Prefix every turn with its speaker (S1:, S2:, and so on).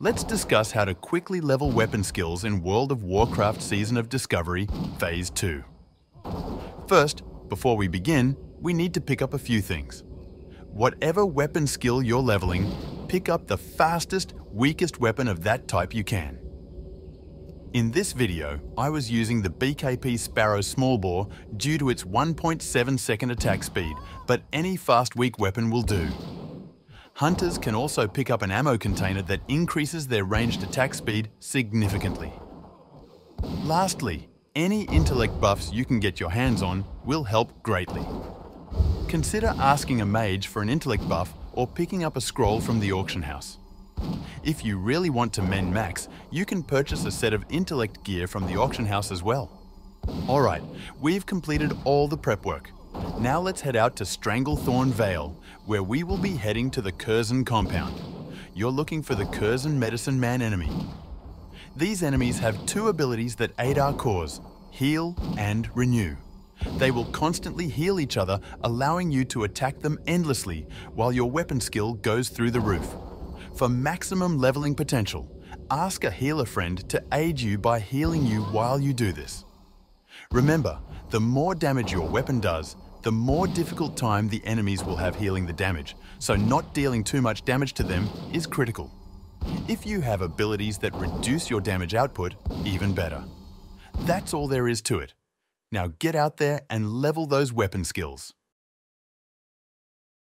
S1: Let's discuss how to quickly level weapon skills in World of Warcraft Season of Discovery Phase 2. First, before we begin, we need to pick up a few things. Whatever weapon skill you're leveling, pick up the fastest, weakest weapon of that type you can. In this video, I was using the BKP Sparrow Smallbore due to its 1.7 second attack speed, but any fast weak weapon will do. Hunters can also pick up an ammo container that increases their ranged attack speed significantly. Lastly, any intellect buffs you can get your hands on will help greatly. Consider asking a mage for an intellect buff or picking up a scroll from the auction house. If you really want to min max, you can purchase a set of intellect gear from the auction house as well. Alright, we've completed all the prep work. Now let's head out to Stranglethorn Vale, where we will be heading to the Kurzen compound. You're looking for the Kurzen Medicine Man enemy. These enemies have two abilities that aid our cause, heal and renew. They will constantly heal each other, allowing you to attack them endlessly while your weapon skill goes through the roof. For maximum leveling potential, ask a healer friend to aid you by healing you while you do this. Remember, the more damage your weapon does, the more difficult time the enemies will have healing the damage, so not dealing too much damage to them is critical. If you have abilities that reduce your damage output, even better. That's all there is to it. Now get out there and level those weapon skills.